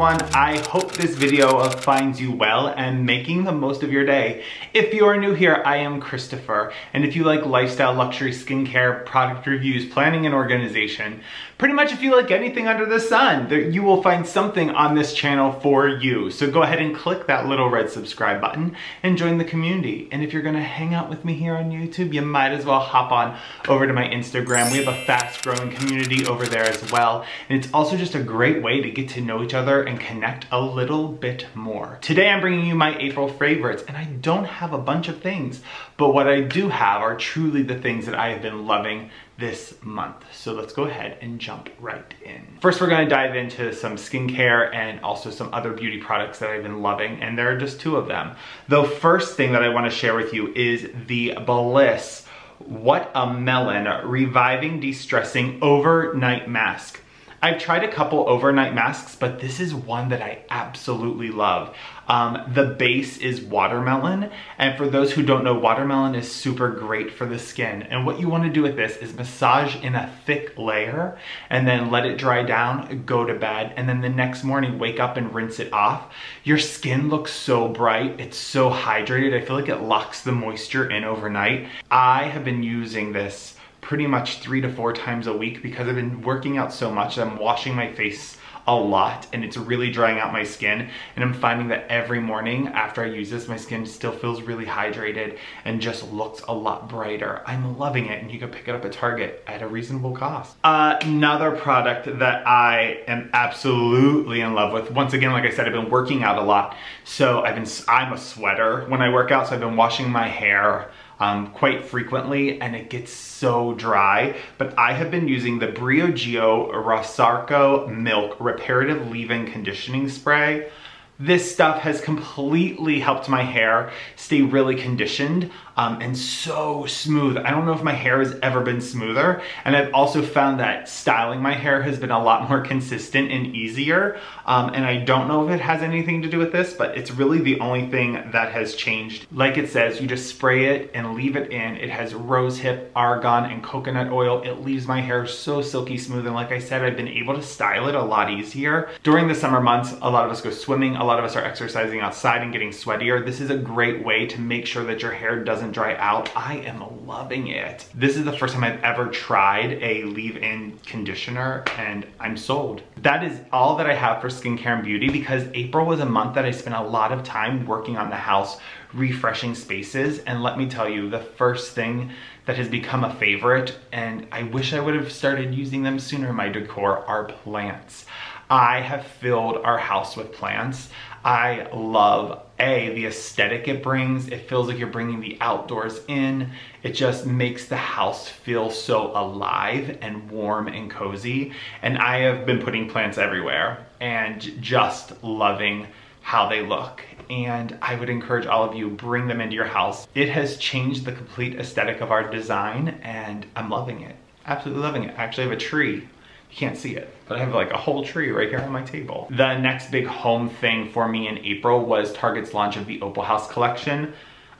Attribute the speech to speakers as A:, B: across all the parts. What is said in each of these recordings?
A: everyone. I hope this video finds you well and making the most of your day. If you are new here, I am Christopher. And if you like lifestyle, luxury, skincare, product reviews, planning and organization, pretty much if you like anything under the sun, you will find something on this channel for you. So go ahead and click that little red subscribe button and join the community. And if you're gonna hang out with me here on YouTube, you might as well hop on over to my Instagram. We have a fast growing community over there as well. And it's also just a great way to get to know each other and connect a little bit more. Today I'm bringing you my April favorites and I don't have a bunch of things, but what I do have are truly the things that I have been loving this month. So let's go ahead and jump right in. First, we're gonna dive into some skincare and also some other beauty products that I've been loving, and there are just two of them. The first thing that I wanna share with you is the Bliss What a Melon Reviving De-Stressing Overnight Mask. I've tried a couple overnight masks, but this is one that I absolutely love. Um, the base is watermelon, and for those who don't know, watermelon is super great for the skin. And what you wanna do with this is massage in a thick layer, and then let it dry down, go to bed, and then the next morning, wake up and rinse it off. Your skin looks so bright, it's so hydrated. I feel like it locks the moisture in overnight. I have been using this pretty much three to four times a week because I've been working out so much. I'm washing my face a lot and it's really drying out my skin and I'm finding that every morning after I use this my skin still feels really hydrated and just looks a lot brighter. I'm loving it and you can pick it up at Target at a reasonable cost. Another product that I am absolutely in love with, once again like I said I've been working out a lot so I've been I'm a sweater when I work out so I've been washing my hair um, quite frequently and it gets so dry. But I have been using the Briogeo Rosarco Milk Reparative Leave-In Conditioning Spray. This stuff has completely helped my hair stay really conditioned um, and so smooth. I don't know if my hair has ever been smoother. And I've also found that styling my hair has been a lot more consistent and easier. Um, and I don't know if it has anything to do with this, but it's really the only thing that has changed. Like it says, you just spray it and leave it in. It has rose hip, argan, and coconut oil. It leaves my hair so silky smooth. And like I said, I've been able to style it a lot easier. During the summer months, a lot of us go swimming. A lot of us are exercising outside and getting sweatier. This is a great way to make sure that your hair doesn't dry out. I am loving it. This is the first time I've ever tried a leave-in conditioner and I'm sold. That is all that I have for skincare and beauty because April was a month that I spent a lot of time working on the house, refreshing spaces. And let me tell you, the first thing that has become a favorite, and I wish I would have started using them sooner in my decor, are plants. I have filled our house with plants. I love A, the aesthetic it brings. It feels like you're bringing the outdoors in. It just makes the house feel so alive and warm and cozy. And I have been putting plants everywhere and just loving how they look. And I would encourage all of you, bring them into your house. It has changed the complete aesthetic of our design and I'm loving it. Absolutely loving it. I actually have a tree you can't see it, but I have like a whole tree right here on my table. The next big home thing for me in April was Target's launch of the Opal House collection.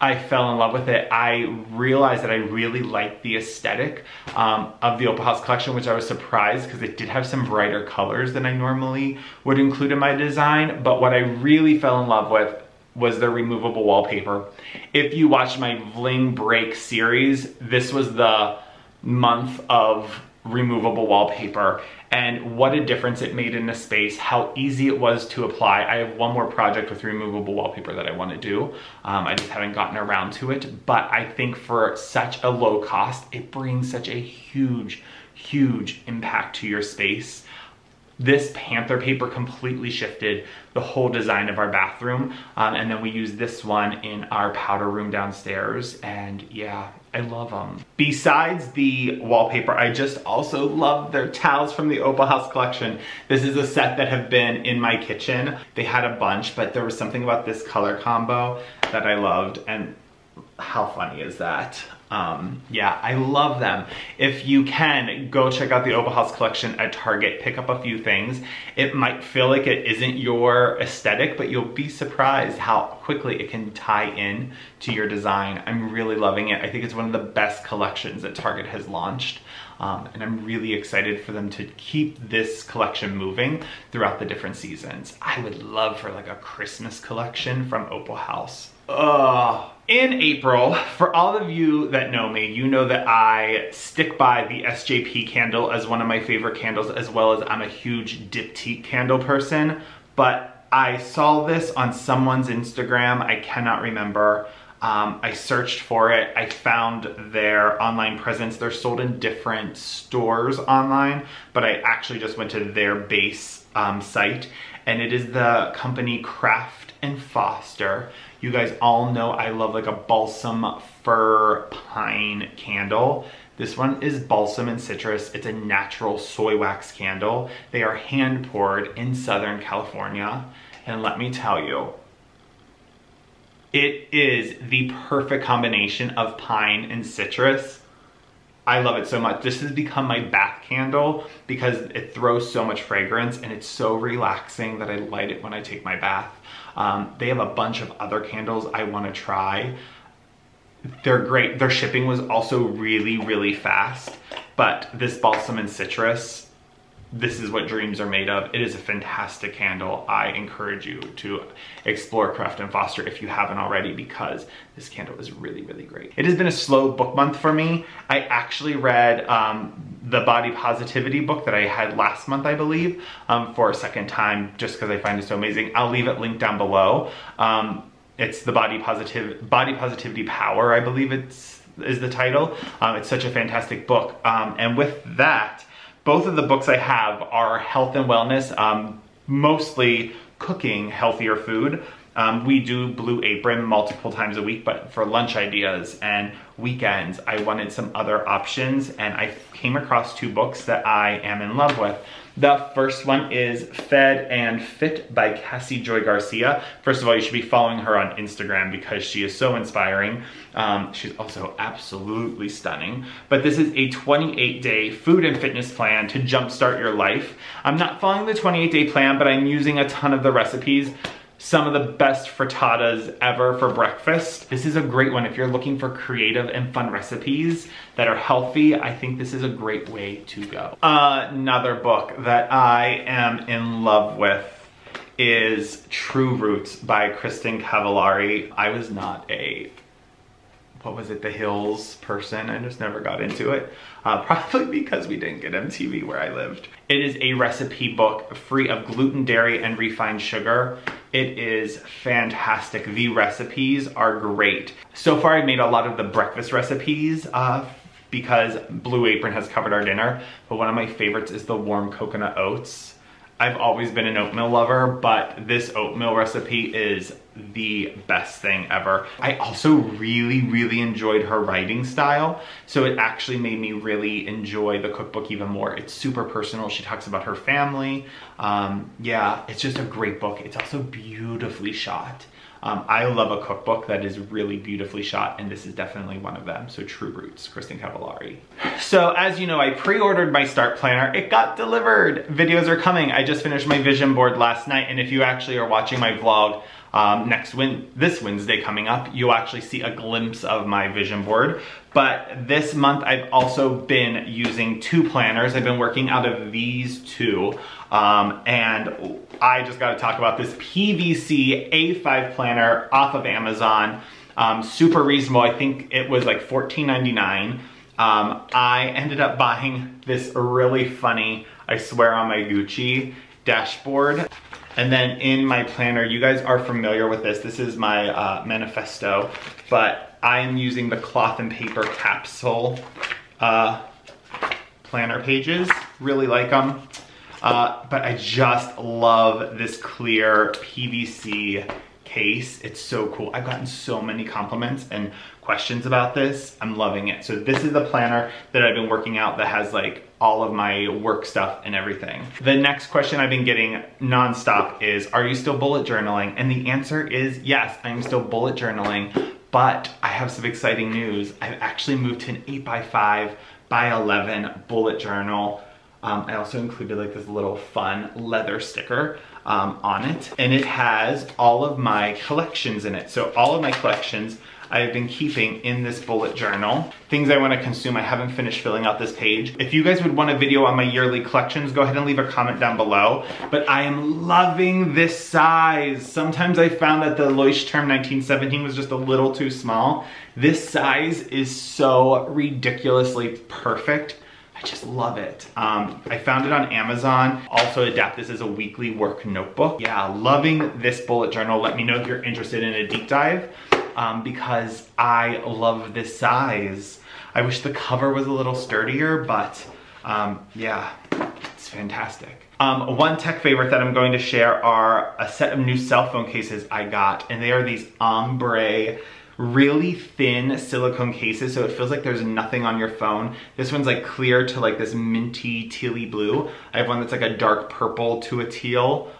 A: I fell in love with it. I realized that I really liked the aesthetic um, of the Opal House collection, which I was surprised because it did have some brighter colors than I normally would include in my design. But what I really fell in love with was the removable wallpaper. If you watched my Vling Break series, this was the month of removable wallpaper and what a difference it made in the space, how easy it was to apply. I have one more project with removable wallpaper that I wanna do. Um, I just haven't gotten around to it, but I think for such a low cost, it brings such a huge, huge impact to your space. This panther paper completely shifted the whole design of our bathroom. Um, and then we use this one in our powder room downstairs. And yeah, I love them. Besides the wallpaper, I just also love their towels from the Opal House collection. This is a set that have been in my kitchen. They had a bunch, but there was something about this color combo that I loved. And how funny is that? Um, yeah, I love them. If you can, go check out the Opal House collection at Target, pick up a few things. It might feel like it isn't your aesthetic, but you'll be surprised how quickly it can tie in to your design. I'm really loving it. I think it's one of the best collections that Target has launched. Um, and I'm really excited for them to keep this collection moving throughout the different seasons. I would love for like a Christmas collection from Opal House. Ugh. In April, for all of you that know me, you know that I stick by the SJP candle as one of my favorite candles, as well as I'm a huge diptyque candle person. But I saw this on someone's Instagram, I cannot remember. Um, I searched for it. I found their online presence. They're sold in different stores online, but I actually just went to their base um, site and it is the company Craft and Foster. You guys all know I love like a balsam fir pine candle. This one is balsam and citrus. It's a natural soy wax candle. They are hand poured in Southern California. And let me tell you, it is the perfect combination of pine and citrus. I love it so much. This has become my bath candle because it throws so much fragrance and it's so relaxing that I light it when I take my bath. Um, they have a bunch of other candles I wanna try. They're great. Their shipping was also really, really fast, but this balsam and citrus this is what dreams are made of. It is a fantastic candle. I encourage you to explore Craft and Foster if you haven't already because this candle is really, really great. It has been a slow book month for me. I actually read um, the Body Positivity book that I had last month, I believe, um, for a second time just because I find it so amazing. I'll leave it linked down below. Um, it's the Body Positive Body Positivity Power, I believe it's is the title. Um, it's such a fantastic book. Um, and with that, both of the books I have are health and wellness, um, mostly cooking healthier food. Um, we do Blue Apron multiple times a week, but for lunch ideas and weekends, I wanted some other options and I came across two books that I am in love with. The first one is Fed and Fit by Cassy Joy Garcia. First of all, you should be following her on Instagram because she is so inspiring. Um, she's also absolutely stunning. But this is a 28 day food and fitness plan to jumpstart your life. I'm not following the 28 day plan, but I'm using a ton of the recipes some of the best frittatas ever for breakfast. This is a great one if you're looking for creative and fun recipes that are healthy. I think this is a great way to go. another book that I am in love with is True Roots by Kristin Cavallari. I was not a what was it, The Hills person. I just never got into it. Uh, probably because we didn't get MTV where I lived. It is a recipe book free of gluten, dairy, and refined sugar. It is fantastic. The recipes are great. So far I've made a lot of the breakfast recipes uh, because Blue Apron has covered our dinner, but one of my favorites is the warm coconut oats. I've always been an oatmeal lover, but this oatmeal recipe is the best thing ever. I also really, really enjoyed her writing style. So it actually made me really enjoy the cookbook even more. It's super personal. She talks about her family. Um, yeah, it's just a great book. It's also beautifully shot. Um, I love a cookbook that is really beautifully shot and this is definitely one of them. So True Roots, Kristin Cavallari. So as you know, I pre-ordered my start planner. It got delivered. Videos are coming. I just finished my vision board last night and if you actually are watching my vlog, um, next win this Wednesday coming up, you'll actually see a glimpse of my vision board. But this month I've also been using two planners. I've been working out of these two. Um, and I just gotta talk about this PVC A5 planner off of Amazon. Um, super reasonable, I think it was like $14.99. Um, I ended up buying this really funny, I swear on my Gucci dashboard. And then in my planner, you guys are familiar with this. This is my uh, manifesto, but I am using the cloth and paper capsule uh, planner pages. Really like them. Uh, but I just love this clear PVC case. It's so cool. I've gotten so many compliments and questions about this. I'm loving it. So this is the planner that I've been working out that has like all of my work stuff and everything. The next question I've been getting nonstop is, are you still bullet journaling? And the answer is yes, I'm still bullet journaling, but I have some exciting news. I've actually moved to an eight by five by 11 bullet journal. Um, I also included like this little fun leather sticker um, on it. And it has all of my collections in it. So all of my collections I've been keeping in this bullet journal. Things I wanna consume, I haven't finished filling out this page. If you guys would want a video on my yearly collections, go ahead and leave a comment down below. But I am loving this size. Sometimes I found that the Leuchtturm 1917 was just a little too small. This size is so ridiculously perfect. I just love it. Um, I found it on Amazon. Also adapt this as a weekly work notebook. Yeah, loving this bullet journal. Let me know if you're interested in a deep dive um, because I love this size. I wish the cover was a little sturdier, but um, yeah, it's fantastic. Um, one tech favorite that I'm going to share are a set of new cell phone cases I got, and they are these ombre really thin silicone cases so it feels like there's nothing on your phone. This one's like clear to like this minty tealy blue. I have one that's like a dark purple to a teal.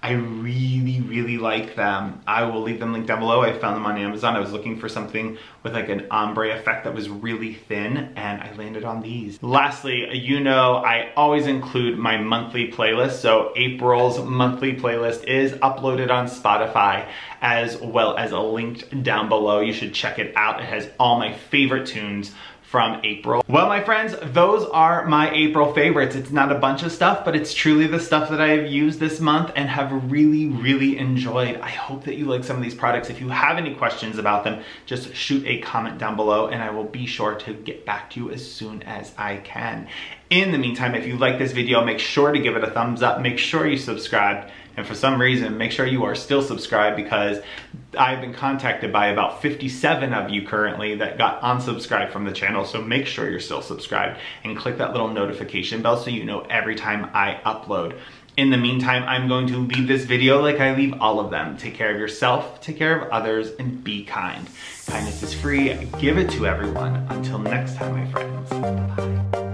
A: I really, really like them. I will leave them linked down below. I found them on Amazon. I was looking for something with like an ombre effect that was really thin and I landed on these. Lastly, you know I always include my monthly playlist. So April's monthly playlist is uploaded on Spotify as well as a linked down below. You should check it out. It has all my favorite tunes from April. Well, my friends, those are my April favorites. It's not a bunch of stuff, but it's truly the stuff that I have used this month and have really, really enjoyed. I hope that you like some of these products. If you have any questions about them, just shoot a comment down below and I will be sure to get back to you as soon as I can. In the meantime, if you like this video, make sure to give it a thumbs up. Make sure you subscribe and for some reason, make sure you are still subscribed because I've been contacted by about 57 of you currently that got unsubscribed from the channel. So make sure you're still subscribed and click that little notification bell so you know every time I upload. In the meantime, I'm going to leave this video like I leave all of them. Take care of yourself, take care of others, and be kind. Kindness is free, give it to everyone. Until next time, my friends.